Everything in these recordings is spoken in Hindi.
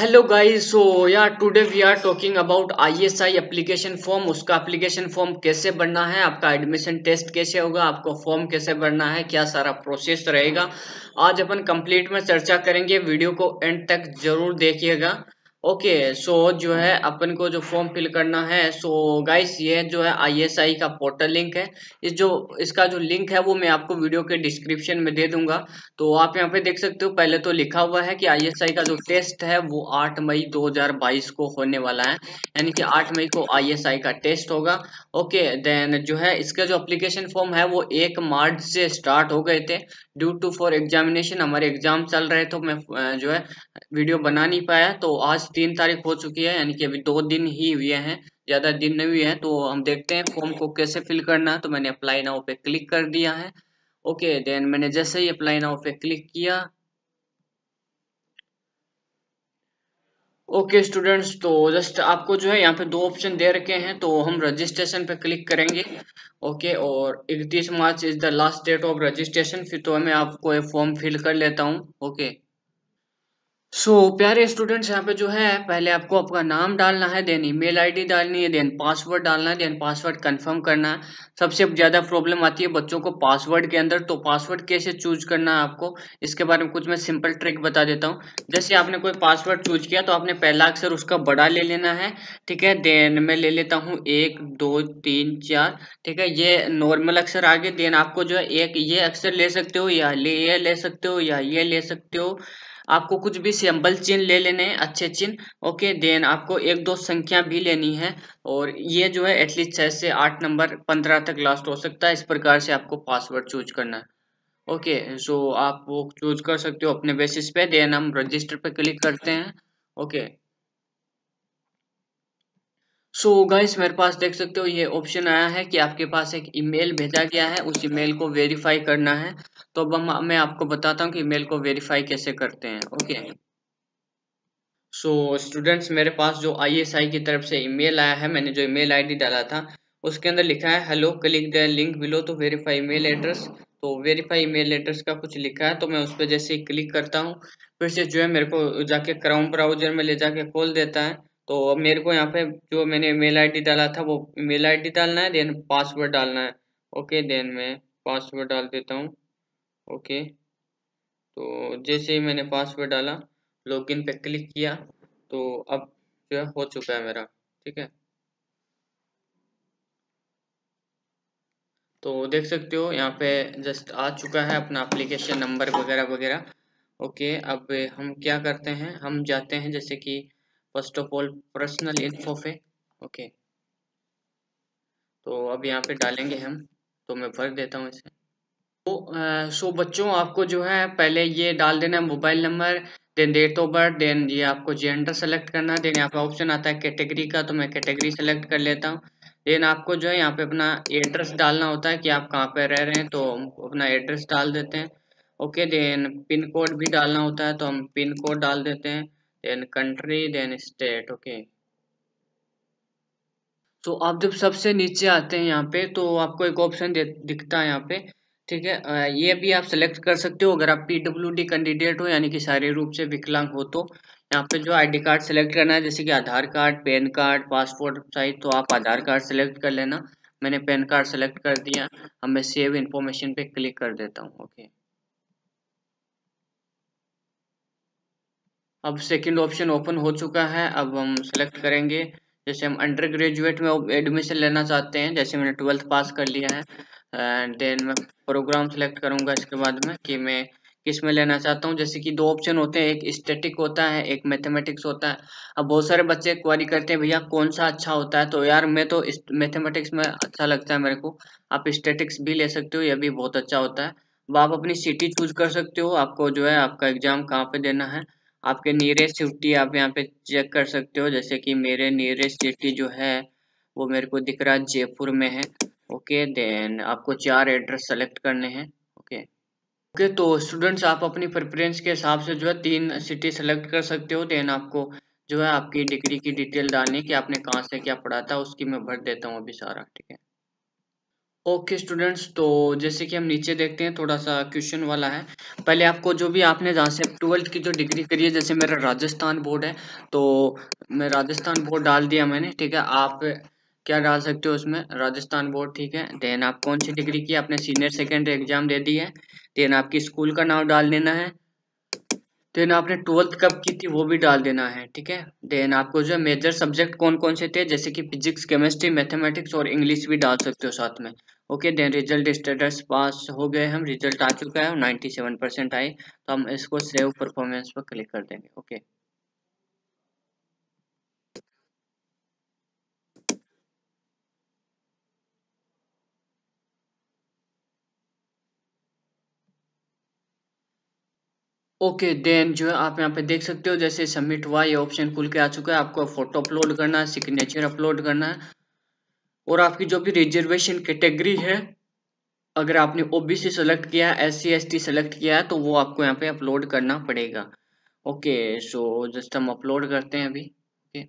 Hello guys so yeah today we are talking about ISI application form उसका एप्लीकेशन फॉर्म कैसे भरना है? आपका एडमिशन टेस्ट कैसे होगा? आपको फॉर्म कैसे भरना है? क्या सारा प्रोसेस रहेगा? आज अपन कंप्लीट में चर्चा करेंगे। वीडियो को एंड तक ज़रूर देखिएगा। ओके सो जो है अपन को जो फॉर्म फिल करना है सो so, गाइस ये जो है आईएसआई का पोर्टल लिंक है। इस जो इसका जो लिंक है वो मैं आपको वीडियो के डिस्क्रिप्शन में दे दूँगा। तो आप यहाँ पे देख सकते हो पहले तो लिखा हुआ है कि आईएसआई का जो टेस्ट है वो 8 मई 2022 को होने वाला है। यानी कि 8 मई को आईएसआई का टेस्ट होगा। ओके देन जो है इसका जो अप्लीकेशन फॉर्म है वो एक मार्च से स्टार्ट हो गए थे। ड्यू टू फॉर एग्जामिनेशन हमारे एग्ज़ाम चल रहे तो मैं जो है वीडियो बना नहीं पाया। तो आज तीन तारीख हो चुकी है, यानी कि अभी दो दिन ही हुए हैं, ज़्यादा दिन नहीं हुए हैं तो हम देखते हैं फॉर्म को कैसे फिल करना है। तो मैंने अप्लाई नाउ पे क्लिक कर दिया है। ओके देन मैंने जैसे ही अप्लाई नाउ पे क्लिक किया। ओके स्टूडेंट्स तो जस्ट आपको जो है यहाँ पे दो ऑप्शन दे रखे हैं तो हम रजिस्ट्रेशन पे क्लिक करेंगे। ओके और इकतीस March is the last date of registration फिर तो मैं आपको ये फॉर्म फिल कर लेता हूँ। ओके. सो so, प्यारे स्टूडेंट्स यहाँ पे जो है पहले आपको आपका नाम डालना है देन ईमेल आईडी डालनी है देन पासवर्ड डालना है देन पासवर्ड कंफर्म करना है। सबसे ज़्यादा प्रॉब्लम आती है बच्चों को पासवर्ड के अंदर तो पासवर्ड कैसे चूज़ करना है आपको? इसके बारे में कुछ मैं सिंपल ट्रिक बता देता हूँ। जैसे आपने कोई पासवर्ड चूज़ किया तो आपने पहला अक्षर उसका बड़ा ले लेना है ठीक है? देन मैं ले लेता हूँ एक दो तीन चार ठीक है? ये नॉर्मल अक्षर आगे देन आपको जो है एक ये अक्षर ले सकते हो या ले ये ले सकते हो या ये ले सकते हो। आपको कुछ भी सिंबल चिन्ह ले लेने हैं, अच्छे चिन्ह, ओके, देन आपको एक दो संख्या भी लेनी है, और ये जो है एटलीस्ट छह से आठ नंबर, पंद्रह तक लास्ट हो सकता है, इस प्रकार से आपको पासवर्ड चूज़ करना है। ओके सो आप वो चूज़ कर सकते हो अपने बेसिस पे देन हम रजिस्टर पे क्लिक करते हैं, ओके। सो so गाइस मेरे पास देख सकते हो, ये ऑप्शन आया है कि आपके पास एक ईमेल भेजा गया है, उस ईमेल को वेरीफाई करना है तो अब मैं आपको बताता हूँ कि ईमेल को वेरीफाई कैसे करते हैं ओके सो स्टूडेंट्स मेरे पास जो आईएसआई की तरफ़ से ईमेल आया है, मैंने जो ईमेल आईडी डाला था, उसके अंदर लिखा है hello click the link below to verify email address to verify email address का कुछ लिखा है तो मैं उस पर जैसे ही क्लिक करता हूँ, फिर से जो है मेरे को जाके क्राउन ब्राउज़र में ले जाके खोल देता है। तो अब मेरे को यहाँ पे जो मैंने मेल आईडी डाला था, वो मेल आईडी डालना है देन पासवर्ड डालना है ओके देन मैं पासवर्ड डाल देता हूँ। ओके। तो जैसे ही मैंने पासवर्ड डाला लॉगिन पे क्लिक किया तो अब जो है हो चुका है मेरा, ठीक है? तो देख सकते हो, यहाँ पे जस्ट आ चुका है अपना एप्लीकेशन नंबर वगैरह वगैरह। ओके, अब हम क्या करते हैं, हम जाते हैं जैसे कि first of all personal info पे, ओके। तो अब यहाँ पे डालेंगे हम तो मैं भर देता हूँ इसे। तो सो बच्चों, आपको जो है, पहले ये डाल देना mobile number, then date of birth, then ये आपको जेंडर सेलेक्ट करना है देन यहाँ पे ऑप्शन आता है कैटेगरी का तो मैं कैटेगरी सेलेक्ट कर लेता हूँ। देन आपको जो है, यहाँ पे अपना एड्रेस डालना होता है कि आप कहाँ पे रह रहे हैं तो अपना एड्रेस डाल देते हैं। ओके, देन पिन कोड भी डालना होता है तो हम पिन कोड डाल देते हैं then country then state okay तो आप जब सबसे नीचे आते हैं यहाँ पे तो आपको एक ऑप्शन दिखता है यहाँ पे ठीक है? ये भी आप सेलेक्ट कर सकते हो। अगर आप पीडब्ल्यू डी कैंडिडेट हो, यानी कि शारीरिक रूप से विकलांग हो तो यहाँ पे जो आईडी कार्ड सेलेक्ट करना है, जैसे कि Aadhaar card PAN card passport size तो आप आधार कार्ड सेलेक्ट कर लेना। मैंने पैन कार्ड सेलेक्ट कर दिया। अब मैं सेव इन्फॉर्मेशन पे क्लिक कर देता हूँ ओके अब सेकंड ऑप्शन ओपन हो चुका है। अब हम सेलेक्ट करेंगे। जैसे हम अंडर ग्रेजुएट में एडमिशन लेना चाहते हैं, जैसे मैंने ट्वेल्थ पास कर लिया है। एंड देन मैं प्रोग्राम सेलेक्ट करूँगा इसके बाद में कि मैं किसमें लेना चाहता हूँ। जैसे कि दो ऑप्शन होते हैं, एक स्टेटिक होता है, एक मैथमेटिक्स होता है। अब बहुत सारे बच्चे क्वारी करते हैं, भैया, कौन सा अच्छा होता है? तो यार, मैं तो मैथमेटिक्स में अच्छा लगता है मेरे को। आप स्टेटिक्स भी ले सकते हो यह भी बहुत अच्छा होता है। अब आप अपनी सिटी चूज़ कर सकते हो। आपको जो है, आपका एग्ज़ाम कहाँ पे देना है। आपके नियरेस्ट सिटी आप यहाँ पे चेक कर सकते हो। जैसे कि मेरे नियरेस्ट सिटी जो है, वो मेरे को दिख रहा है जयपुर में है। ओके देन आपको चार एड्रेस सेलेक्ट करने हैं ओके ओके तो स्टूडेंट्स आप अपनी प्रेफरेंस के हिसाब से जो है तीन सिटी सेलेक्ट कर सकते हो देन आपको जो है आपकी डिग्री की डिटेल डालनी कि आपने कहाँ से क्या पढ़ा था, उसकी मैं भर देता हूँ अभी सारा, ठीक है? ओके स्टूडेंट्स तो जैसे कि हम नीचे देखते हैं, थोड़ा सा क्वेश्चन वाला है। पहले आपको जो भी आपने जहाँ से ट्वेल्थ की जो डिग्री करी है, जैसे मेरा राजस्थान बोर्ड है तो मैं राजस्थान बोर्ड डाल दिया मैंने, ठीक है? आप क्या डाल सकते हो उसमें? राजस्थान बोर्ड, ठीक है। देन आप कौन सी डिग्री की आपने सीनियर सेकेंडरी एग्ज़ाम दे दी है? देन आपकी स्कूल का नाम डाल देना है। देन आपने ट्वेल्थ कब की थी वो भी डाल देना है, ठीक है। देन आपको जो मेजर सब्जेक्ट कौन कौन से थे, जैसे कि फिजिक्स, केमिस्ट्री, मैथमेटिक्स और इंग्लिश भी डाल सकते हो साथ में। Okay, then result status pass हो गए हम, रिज़ल्ट आ चुका है नाइन्टी सेवन परसेंट आए तो हम इसको सेव परफॉर्मेंस पर क्लिक कर देंगे, ओके। ओके okay, देन जो है आप यहाँ पे देख सकते हो जैसे सबमिट हुआ ये ऑप्शन खुल के आ चुका है। आपको फ़ोटो अपलोड करना है सिग्नेचर अपलोड करना है। और आपकी जो भी रिजर्वेशन कैटेगरी है अगर आपने ओबीसी सेलेक्ट किया है S C S T select किया है तो वो आपको यहाँ पे अपलोड करना पड़ेगा। ओके सो जस्ट हम अपलोड करते हैं अभी। ओके।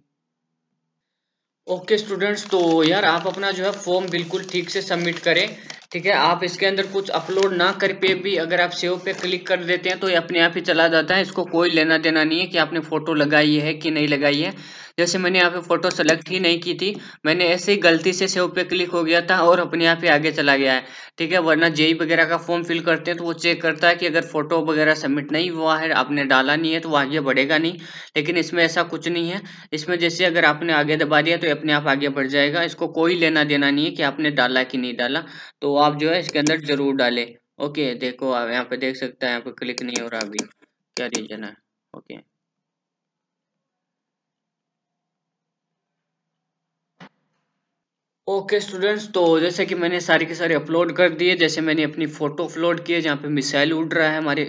ओके स्टूडेंट्स तो यार आप अपना जो है फॉर्म बिल्कुल ठीक से सबमिट करें। ठीक है, आप इसके अंदर कुछ अपलोड ना कर पे भी अगर आप सेव पे क्लिक कर देते हैं तो ये अपने आप ही चला जाता है। इसको कोई लेना देना नहीं है कि आपने फ़ोटो लगाई है कि नहीं लगाई है। जैसे मैंने यहाँ पे फ़ोटो सेलेक्ट ही नहीं की थी, मैंने ऐसे ही गलती से सेव पे क्लिक हो गया था और अपने आप ही आगे चला गया है, ठीक है? वरना जेई वगैरह का फॉर्म फिल करते हैं तो वो चेक करता है कि अगर फ़ोटो वगैरह सबमिट नहीं हुआ है, आपने डाला नहीं है तो वो आगे बढ़ेगा नहीं, लेकिन इसमें ऐसा कुछ नहीं है। इसमें जैसे अगर आपने आगे दबा दिया तो अपने आप आगे बढ़ जाएगा, इसको कोई लेना देना नहीं है कि आपने डाला कि नहीं डाला तो आप जो है इसके अंदर ज़रूर डालें। ओके, देखो, आप यहाँ पे देख सकते हैं, यहाँ पे क्लिक नहीं हो रहा अभी, क्या रीजन है? ओके। ओके okay, स्टूडेंट्स तो जैसे कि मैंने सारे के सारे अपलोड कर दिए जैसे मैंने अपनी फ़ोटो अपलोड किए जहाँ पे मिसाइल उड़ रहा है हमारे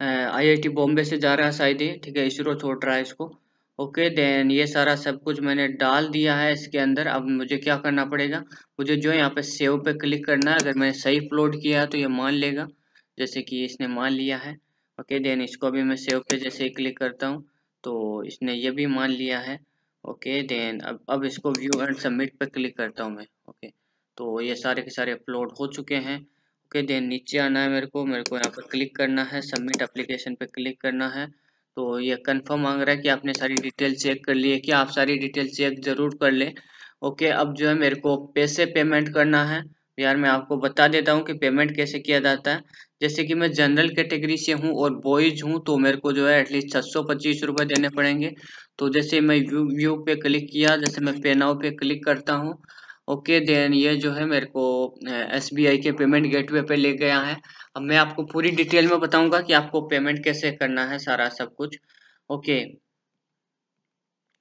आईआईटी बॉम्बे से जा रहा है शायद ये ठीक है इसरो छोड़ रहा है इसको। ओके देन ये सारा सब कुछ मैंने डाल दिया है इसके अंदर। अब मुझे क्या करना पड़ेगा? मुझे जो है यहाँ पे सेव पे क्लिक करना है। अगर मैंने सही अपलोड किया है तो ये मान लेगा जैसे कि इसने मान लिया है। ओके देन इसको भी मैं सेव पे जैसे ही क्लिक करता हूँ तो इसने ये भी मान लिया है। ओके देन अब अब इसको व्यू एंड सबमिट पर क्लिक करता हूँ मैं ओके तो ये सारे के सारे अपलोड हो चुके हैं ओके देन नीचे आना है मेरे को मेरे को यहाँ पर क्लिक करना है सबमिट एप्लीकेशन पे क्लिक करना है। तो ये कंफर्म मांग रहा है कि आपने सारी डिटेल चेक कर ली है कि आप सारी डिटेल चेक ज़रूर कर ले ओके अब जो है मेरे को पैसे पेमेंट करना है। यार, मैं आपको बता देता हूँ कि पेमेंट कैसे किया जाता है। जैसे कि मैं जनरल कैटेगरी से हूँ और बॉयज़ हूँ तो मेरे को जो है एटलीस्ट छः सौ पच्चीस रुपये देने पड़ेंगे। तो जैसे मैं व्यू व्यू पे क्लिक किया, जैसे मैं पे नाउ पे क्लिक करता हूँ ओके देन ये जो है मेरे को एसबीआई के पेमेंट गेटवे पे ले गया है। अब मैं आपको पूरी डिटेल में बताऊँगा कि आपको पेमेंट कैसे करना है सारा सब कुछ ओके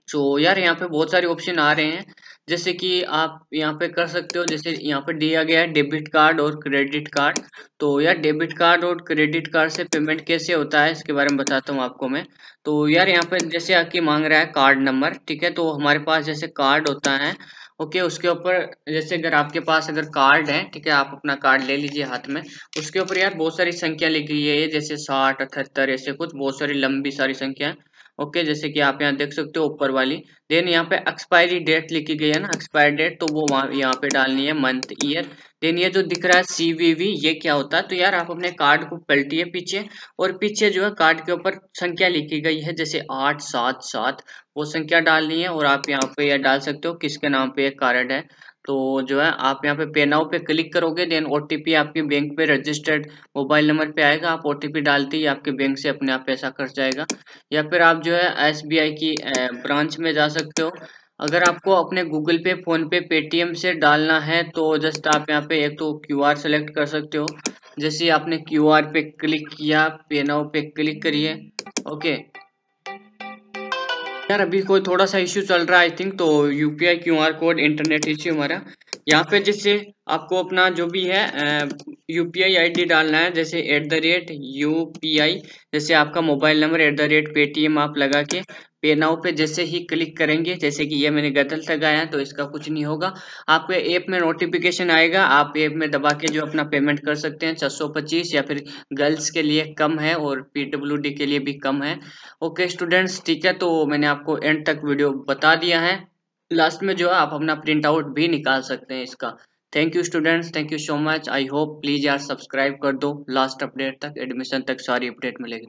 सो so, यार यहाँ पे बहुत सारे ऑप्शन आ रहे हैं। जैसे कि आप यहाँ पे कर सकते हो जैसे यहाँ पे दिया गया है डेबिट कार्ड और क्रेडिट कार्ड तो यार डेबिट कार्ड और क्रेडिट कार्ड से पेमेंट कैसे होता है इसके बारे में बताता हूँ आपको मैं। तो यार यहाँ पे जैसे आपकी मांग रहा है कार्ड नंबर ठीक है? तो हमारे पास जैसे कार्ड होता है ओके? उसके ऊपर जैसे अगर आपके पास अगर कार्ड है ठीक है? आप अपना कार्ड ले लीजिए हाथ में। उसके ऊपर यार बहुत सारी संख्या लिखी है जैसे साठ अठहत्तर ऐसे कुछ बहुत सारी लंबी सारी संख्या। ओके, जैसे कि आप यहाँ देख सकते हो ऊपर वाली। देन यहाँ पे एक्सपायरी डेट लिखी गई है ना एक्सपायर डेट तो वो यहाँ पे डालनी है मंथ ईयर देन ये जो दिख रहा है सीवीवी ये क्या होता है? तो यार आप अपने कार्ड को पलटिए पीछे, और पीछे जो है कार्ड के ऊपर संख्या लिखी गई है, जैसे आठ, सात सात, वो संख्या डालनी है, और आप यहाँ पे यह डाल सकते हो किसके नाम पे एक कार्ड है। तो जो है, आप यहाँ पे पे नाउ पे क्लिक करोगे देन ओटीपी आपके बैंक पे रजिस्टर्ड मोबाइल नंबर पे आएगा। आप ओटीपी डालते ही आपके बैंक से अपने आप पैसा कट जाएगा। या फिर आप जो है एसबीआई की ब्रांच में जा सकते हो। अगर आपको अपने गूगल पे फ़ोन पे पेटीएम से डालना है तो जस्ट आप यहाँ पे एक तो क्यू आर सेलेक्ट कर सकते हो। जैसे आपने क्यू आर पे क्लिक किया पे नाउ पे क्लिक करिए ओके यार, अभी कोई थोड़ा सा इश्यू चल रहा है आई थिंक तो UPI Q R code internet issue हमारा। यहाँ पे जैसे आपको अपना जो भी है यूपीआई आईडी डालना है, जैसे एट द रेट यूपीआई जैसे आपका mobile number at the rate Paytm आप लगा के पे नाउ पे जैसे ही क्लिक करेंगे, जैसे कि ये मैंने गलत लगाया है तो इसका कुछ नहीं होगा। आपके ऐप में नोटिफिकेशन आएगा, आप ऐप में दबा के जो अपना पेमेंट कर सकते हैं, छह या फिर गर्ल्स के लिए कम है और पीडब्ल्यू के लिए भी कम है। ओके स्टूडेंट्स, ठीक है तो मैंने आपको एंड तक वीडियो बता दिया है। लास्ट में जो है, आप अपना प्रिंट आउट भी निकाल सकते हैं इसका। Thank you students, thank you so much. I hope, please यार, सब्सक्राइब कर दो। लास्ट अपडेट तक, एडमिशन तक सारी अपडेट मिलेगी।